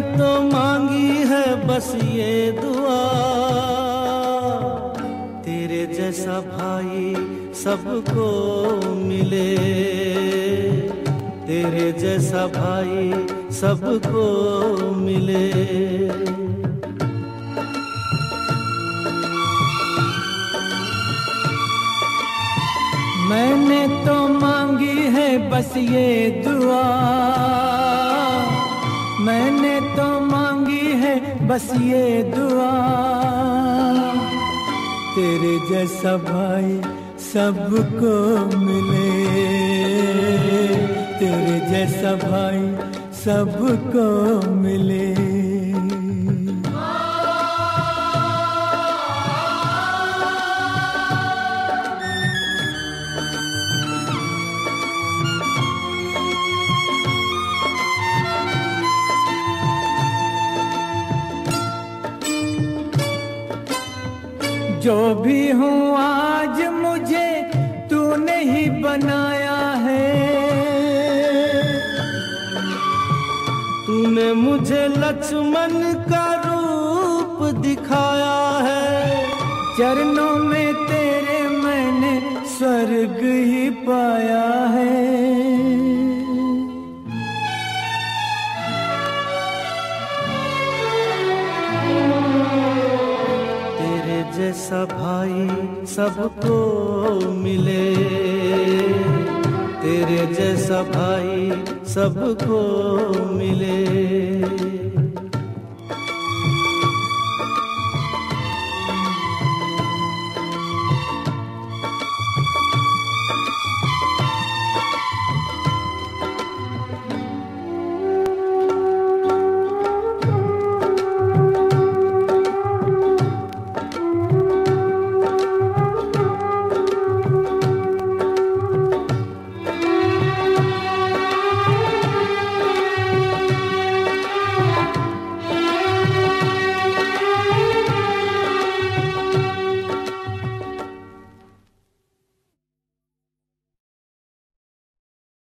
तो मांगी है बस ये दुआ। तेरे जैसा भाई सबको मिले। तेरे जैसा भाई सबको मिले। मैंने तो मांगी है बस ये दुआ। मैंने तो मांगी है बस ये दुआ। तेरे जैसा भाई सबको मिले। तेरे जैसा भाई सबको मिले। जो भी हूँ आज मुझे तूने ही बनाया है। तूने मुझे लक्ष्मण का रूप दिखाया है। चरणों में तेरे मैंने स्वर्ग ही पाया है। जैसा भाई सबको मिले। तेरे जैसा भाई सबको मिले।